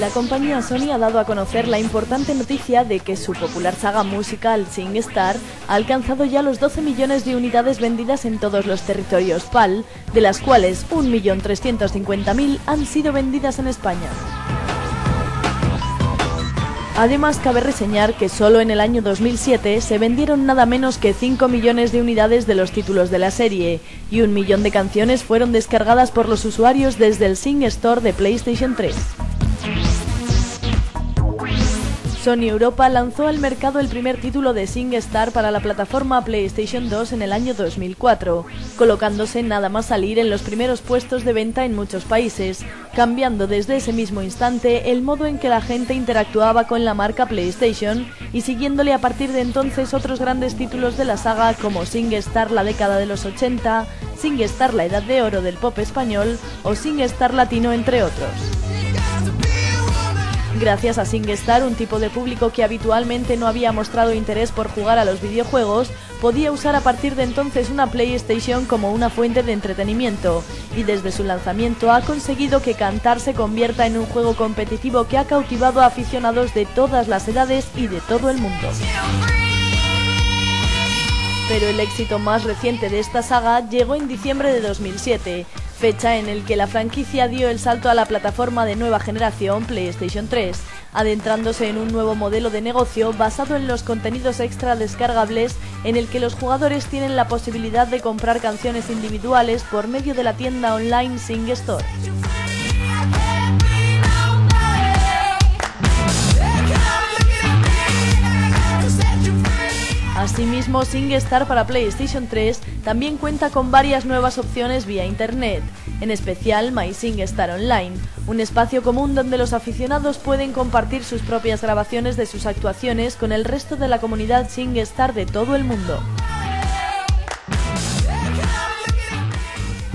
La compañía Sony ha dado a conocer la importante noticia de que su popular saga musical Sing Star ha alcanzado ya los 12 millones de unidades vendidas en todos los territorios PAL, de las cuales 1.350.000 han sido vendidas en España. Además, cabe reseñar que solo en el año 2007 se vendieron nada menos que 5 millones de unidades de los títulos de la serie, y un millón de canciones fueron descargadas por los usuarios desde el Sing Store de PlayStation 3. Sony Europa lanzó al mercado el primer título de SingStar para la plataforma PlayStation 2 en el año 2004, colocándose nada más salir en los primeros puestos de venta en muchos países, cambiando desde ese mismo instante el modo en que la gente interactuaba con la marca PlayStation y siguiéndole a partir de entonces otros grandes títulos de la saga como SingStar la década de los 80, SingStar la edad de oro del pop español o SingStar latino entre otros. Gracias a SingStar, un tipo de público que habitualmente no había mostrado interés por jugar a los videojuegos, podía usar a partir de entonces una PlayStation como una fuente de entretenimiento, y desde su lanzamiento ha conseguido que Cantar se convierta en un juego competitivo que ha cautivado a aficionados de todas las edades y de todo el mundo. Pero el éxito más reciente de esta saga llegó en diciembre de 2007, fecha en el que la franquicia dio el salto a la plataforma de nueva generación PlayStation 3, adentrándose en un nuevo modelo de negocio basado en los contenidos extra descargables en el que los jugadores tienen la posibilidad de comprar canciones individuales por medio de la tienda online Sing Store. Asimismo, SingStar para PlayStation 3 también cuenta con varias nuevas opciones vía Internet, en especial My SingStar Online, un espacio común donde los aficionados pueden compartir sus propias grabaciones de sus actuaciones con el resto de la comunidad SingStar de todo el mundo.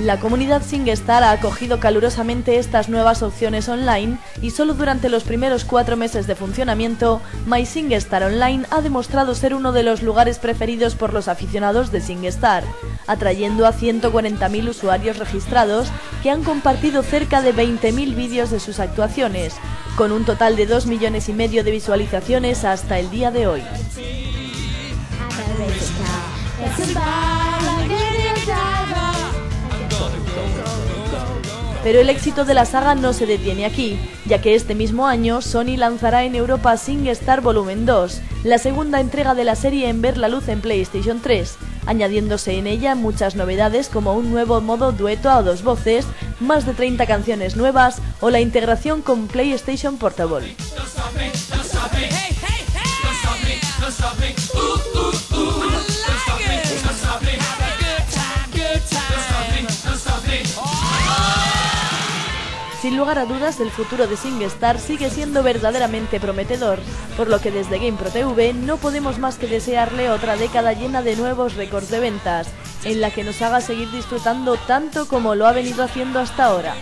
La comunidad SingStar ha acogido calurosamente estas nuevas opciones online y solo durante los primeros cuatro meses de funcionamiento, My SingStar Online ha demostrado ser uno de los lugares preferidos por los aficionados de SingStar, atrayendo a 140.000 usuarios registrados que han compartido cerca de 20.000 vídeos de sus actuaciones, con un total de 2 millones y medio de visualizaciones hasta el día de hoy. Pero el éxito de la saga no se detiene aquí, ya que este mismo año Sony lanzará en Europa SingStar Volumen 2, la segunda entrega de la serie en ver la luz en PlayStation 3, añadiéndose en ella muchas novedades como un nuevo modo dueto a dos voces, más de 30 canciones nuevas o la integración con PlayStation Portable. Sin lugar a dudas, el futuro de SingStar sigue siendo verdaderamente prometedor, por lo que desde GamePro TV no podemos más que desearle otra década llena de nuevos récords de ventas, en la que nos haga seguir disfrutando tanto como lo ha venido haciendo hasta ahora.